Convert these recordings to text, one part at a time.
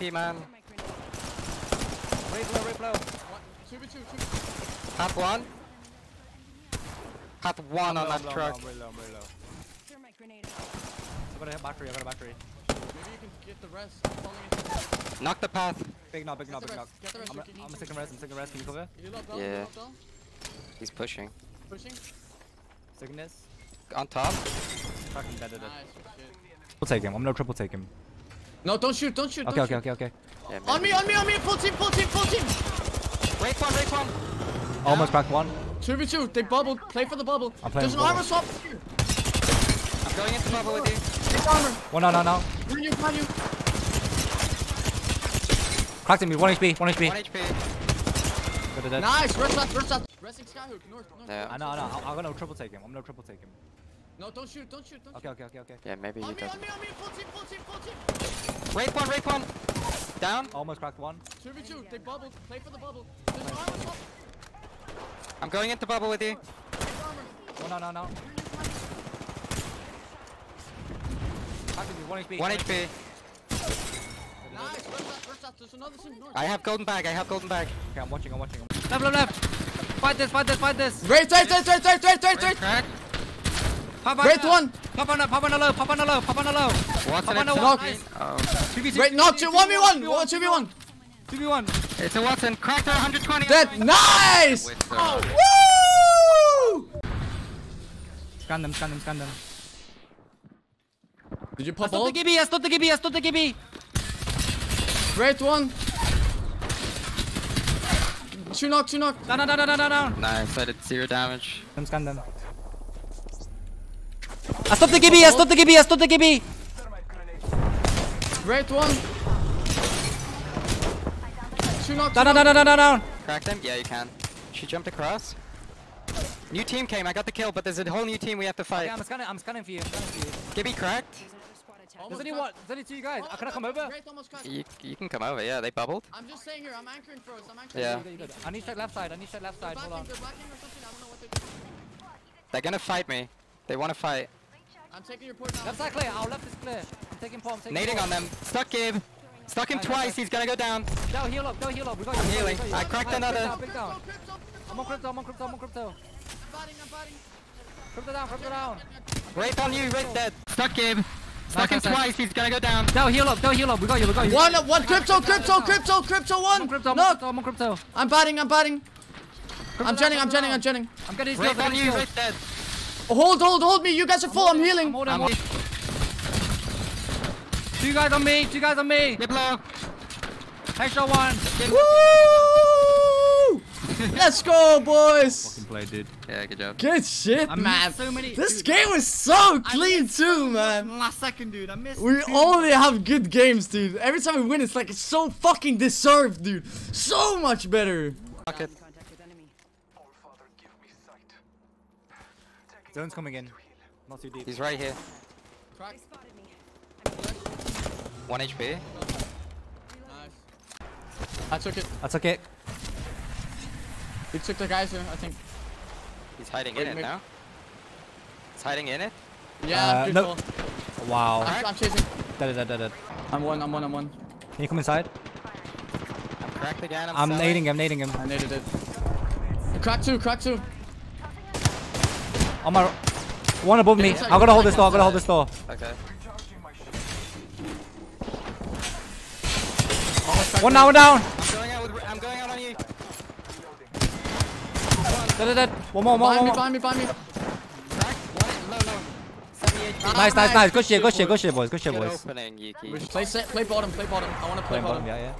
AP, man. Wait low, wait low. One, two v two, two. one. Path one on Low, that low, truck. low, very low, very low. Thermite grenade. I got a battery, I got a battery. Maybe you can get the rest. Falling into Knock the path. Big knock, big Get knock, big knock. rest. Get the rest. I'm, Ricky. I'm a second rest, I'm second rest. Can you cover? You look down, Yeah. you look. He's pushing. Pushing. Second this. On top. Fucking dead, dead, dead. Nice. Shit. Triple take him. I'm gonna triple take him. No, don't shoot, don't shoot. Okay, don't okay, shoot. okay, okay. Yeah, On me, on me, on me. Full team, full team, full team. Wraith one, wraith one. Almost cracked one. 2v2, they bubbled. Play for the bubble. I'm playing There's an bubble. armor swap. I'm going into bubble with you. Take armor. One down, down, down. Behind you, behind you. Cracked him. One HP, one HP. One HP. Nice. Rest left, rest left. Resting skyhook, north, north. Yeah. I know, I know. I'm gonna triple take him. I'm gonna triple take him. No, don't shoot, don't shoot, don't Okay, okay, okay, okay. Yeah, maybe shoot. he On me, does. on me, on me. Full team, full team, full team. Wraith one, wraith one. Down. Almost cracked one. 2v2, they bubbled. Play for the bubble. There's an armor swap. I'm going into bubble with you. Take armor. One down, down, down. Cracked him. One HP. One HP. Nice. Rest left, rest left. There's another team north. I have golden bag. I have golden bag. Okay, I'm watching, I'm watching. Left, left, left. Fight this, fight this, fight this. Wait, wait, wait, wait, wait, wait, wait, wait. Crack. Pop Wait, one. Pop on, the- pop on the low, pop on the low, pop on the low. What's Pop it? on the It's Nice. Oh. 2v2. Wait, no, 1v1. 2v1. 2v1. It's a Wattson. Cracked 120. Dead. Nice. Oh, Woo! Scan them, scan them, scan them. Did you I pop stopped all? the Gibby, I stopped the Gibby, I stopped the Gibby. Great one. Two knock, two knock. Down, down, down, down, down, down. Nice. I did zero damage. Them, scan them. I stopped the Gibby, I stopped the Gibby, I stopped the Gibby. Great one. Two knock. Down, down, down, down, down, down. Crack them? Yeah, you can. She jumped across. New team came. I got the kill, but there's a whole new team we have to Okay, fight. I'm scanning, I'm scanning for you, I'm scanning for you. Gibby cracked. Squad attack. There's only what? There's only two guys. Uh, Can I come over? Great, almost cracked. You, you can come over. Yeah, they bubbled. I'm just saying here, I'm anchoring for us. I'm anchoring. Yeah. You good, good. I need to check left side, I need to check left They're side, hold on. they're or. I don't know what they're doing. They're gonna fight me. They want to fight. I'm taking your port now. Left side clear, our left is clear. I'm taking palm, taking Nading palm. on them. Stuck Gib. Stuck him Nice, twice. nice. He's gonna go down. Go heal up, go heal up. We got you. I'm you, healing. we got. I cracked another. Big down, big down. Crypto, crypto, I'm on crypto, I'm on crypto, I'm on crypto. I'm batting, I'm batting. Crypto down, crypto down. Wraith on you. Wraith dead. Stuck Gib. Stuck him twice. He's gonna go down. Go heal up, go heal up. We got you, we got you. One, one crypto, crypto, crypto, crypto, I'm one. crypto, I'm No, crypto, I'm on crypto. I'm batting, I'm batting. Crypto I'm down, jetting, I'm crypto jetting, I'm down. jetting. I'm getting his Wraith skills, on I'm you. getting his dead. Hold, hold, hold me. You guys are full. I'm healing. I'm holding, I'm I'm holding. Two guys on me, two guys on me. Gib low. Headshot one. Woo! Let's go, boys. Fucking play, dude. Yeah, good job. Good shit, I man. missed so many. This dude, game was so clean too, man. Last second, dude. I missed. We two. only have good games, dude. Every time we win, it's like it's so fucking deserved, dude. So much better. Fuck it. Zone's coming in. Not too deep. He's right here. They spotted me. One HP. Nice. I took it. That's okay. We took the guys here, I think. He's hiding Wait, in it now. He's hiding in it. Yeah, Uh, no. call. Wow. I'm, I'm chasing. Dead, dead, dead, dead. I'm one, I'm one, I'm one. Can you come inside? I'm cracked again. I'm, I'm selling. nading him, nading him. I needed it. Crack two, crack two. On my one above me. Inside, I gotta hold this door. I gotta hold this door. Okay. One two. down, one down. I'm going out with. I'm going out on you. Dead, dead, dead. One more, one more, Behind one me, more. behind me, behind me. Cracked. One. Low, low. 78 HP. Nice, nice, nice. Good shit, good shit, boys. good shit, boys. Good shit, boys. opening, Yuki. We should play set, play bottom, play bottom. I want to play Playing bottom. bottom, yeah,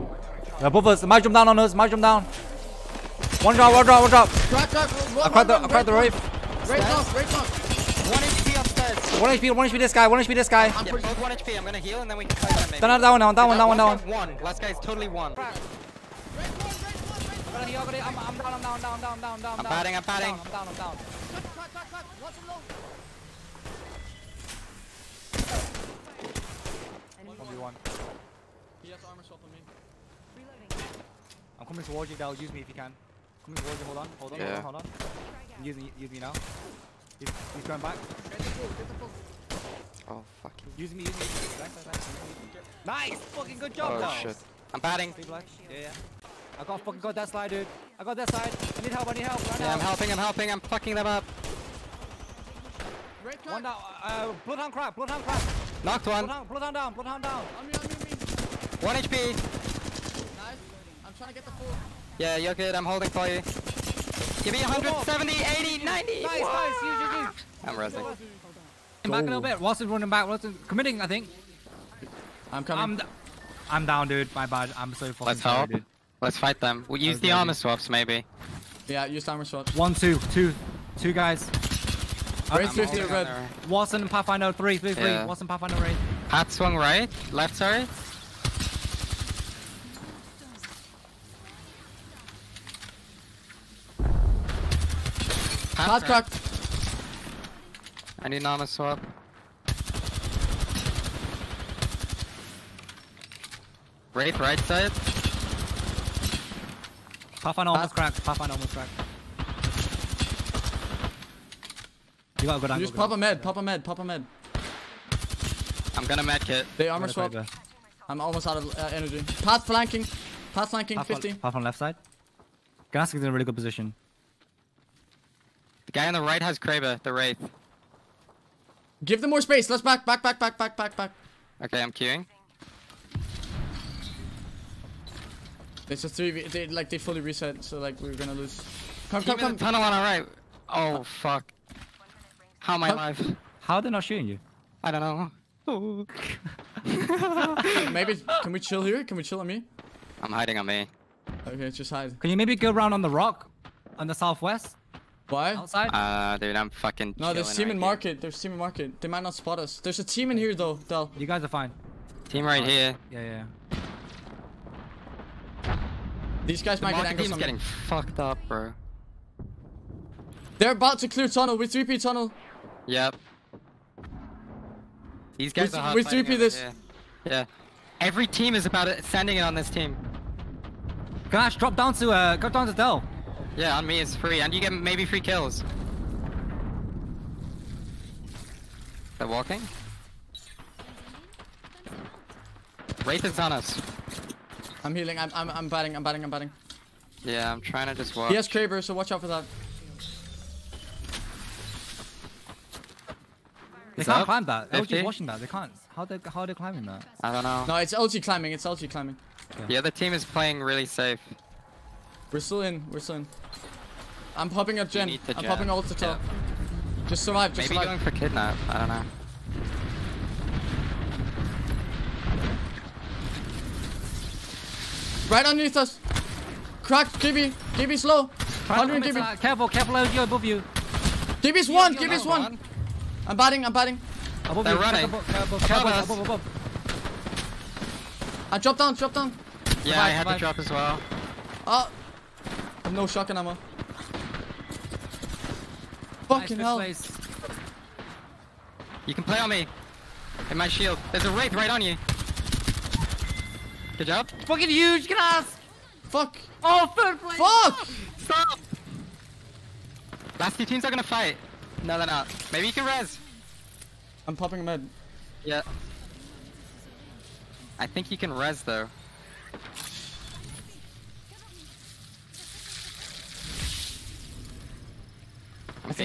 yeah. They're above us. Might jump down on us. Might jump down. One drop, one drop, one drop. Crack, crack. I cracked the, I cracked the roof. Great knock, great knock. One HP upstairs. One HP, one HP. This guy, one HP. This guy. I'm Yeah, pretty. both one HP. I'm gonna heal and then we can fight them maybe. Down, down, down, down, one, down, one, down. One. One. Last guy's totally one. Great one, one, great one. I'm down, I'm down, I'm down, down, down, down, down. I'm batting, I'm batting. I'm down, I'm down. Crack, crack, crack, crack. Watch him low. One v one. He has armor swap on me. reloading. I'm coming towards you. Dal, use me if you can. Coming towards you. Hold on, hold on, Yeah. hold on, hold on. Use me, use me now. He's, he's going back. Get the full, get the full. Oh fucking. Use me, use me. Back, back, back. Nice! Fucking good job, Oh though. shit. I'm batting. Yeah, yeah. I got fucking got that slide, dude. I got that side. I need help, I need help. Right Yeah, now. I'm helping. I'm helping. I'm fucking them up. Red One down. Uh, Bloodhound crack, Bloodhound crack. Knocked one. Bloodhound, Bloodhound down, Bloodhound down. On me, on me, on me. One HP. Nice. I'm trying to get the full. Yeah, you're good. I'm holding for you. Give me 170, 80, 90. Nice, nice. You, you, you. I'm resing. Back a little bit. Wattson's running back. Wattson's committing, I think. I'm coming. I'm, d- I'm down, dude. My bad. I'm so fucking Let's sorry, help. dude. Let's fight them. We'll use Okay. the armor swaps maybe. yeah, use armor swap. One, two, two, two guys. Red I'm 50 holding or on red. there. Wattson, Pathfinder, three, three, three. Yeah. Wattson, Pathfinder, three. Pat swung right. Left, sorry. Hot crack. I need an armor swap. Wraith right side. Pathfinder almost cracked. Pathfinder almost cracked. You got a good angle. Use good pop a med, pop a med, pop a med. I'm gonna medkit. They armor swap. I'm almost out of uh, energy. Path flanking. Path flanking, Path on- 50. Path on left side. Gask is in a really good position. The guy on the right has Kraber, the Wraith. Give them more space. Let's back, back, back, back, back, back, back. Okay, I'm queuing. It's a 3v. They, like, they fully reset, so, like, we're gonna lose. Come, Team come, come. tunnel on our right. Oh fuck. How am I alive? How are they not shooting you? I don't know. Oh. Maybe, can we chill here? Can we chill on me? I'm hiding on me. Okay, just hide. Can you maybe go around on the rock? On the southwest? Why? Outside? Uh, dude, I'm fucking. No, there's chilling team right in here. market. There's team in market. They might not spot us. There's a team in here, though, Del. you guys are fine. Team right here. Yeah, yeah. These guys The might get market angles team's getting fucked up, bro. They're about to clear tunnel. We 3P tunnel. Yep. These guys We- are hard we 3P this. here. Yeah. Every team is about it, sending it on this team. Gash, drop down to uh, go down to Dell. Yeah, on me it's free, and you get maybe free kills. They're walking. Wraith is on us. I'm healing. I'm, I'm, I'm batting. I'm batting. I'm batting. Yeah, I'm trying to just walk. He has Kraber, so watch out for that. They can't up. climb that. LG's 50. watching that. They can't. How they how are they climbing that? I don't know. No, it's LG climbing. It's LG climbing. The other team is playing really safe. We're still in. We're still in. I'm popping up Gen. I'm Gen. popping ult to top. Just survive. Just Maybe survive. going for kidnap. I don't know. Right underneath us. Cracked. Gibby. Gibby's low. 100 Gibby. Uh, careful, careful, LG above you. Gibby's one. yo, Gibby's no, one. I'm batting. I'm batting. Above They're you. running. Above, above, Above above, above, above. I drop down. Drop down. Yeah, Survive, I had survive. to drop as well. Oh. I have no shotgun ammo. Nice, Fucking good hell. place. You can play on me. In my shield. There's a wraith right on you. Good job. Fucking huge, Gask! Fuck. Oh, third place! Fuck. Stop! Last two teams are gonna fight. No, they're not. Maybe you can res. I'm popping a med. Yeah. I think you can res though.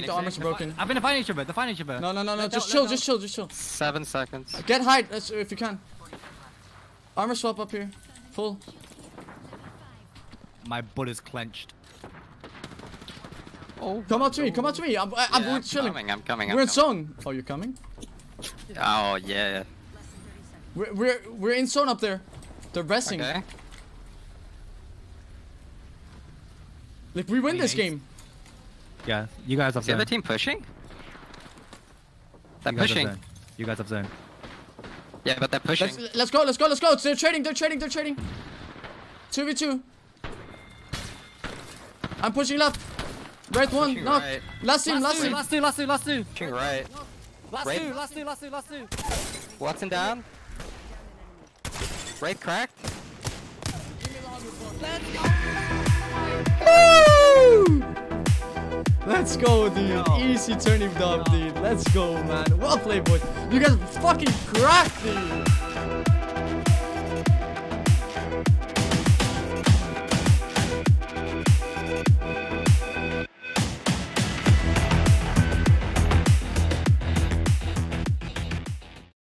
The armor's broken. I've been fighting each other. They're fighting each. No, no, no, no. Just go, chill. let Just chill. Just chill. Seven seconds. Get height uh, that's, if you can. Armor swap up here. Full. My butt is clenched. Oh. Come up to me. Come up to me. I'm, I, I'm Yeah, I'm chilling. coming. I'm coming. We're I'm in zone. Oh, you're coming? coming. Oh yeah. We're we're we're in zone up there. They're resting. Okay. Like we win this nades? game. Yeah, you guys have Is the other team pushing? They're You pushing. You guys have zone. Yeah, but they're pushing. Let's let's go. Let's go. Let's go. They're trading. They're trading. They're trading. Two v two. I'm pushing left. Right one. Pushing No. right. Last team. Last Last two, team. last two, last two, last two. Pushing right. Last Right. two, last two, last two, last two. Wattson down. Wraith cracked. Let's go, dude. Easy turning dub, dude. Let's go, man. Well played, boys. You guys fucking cracked, dude.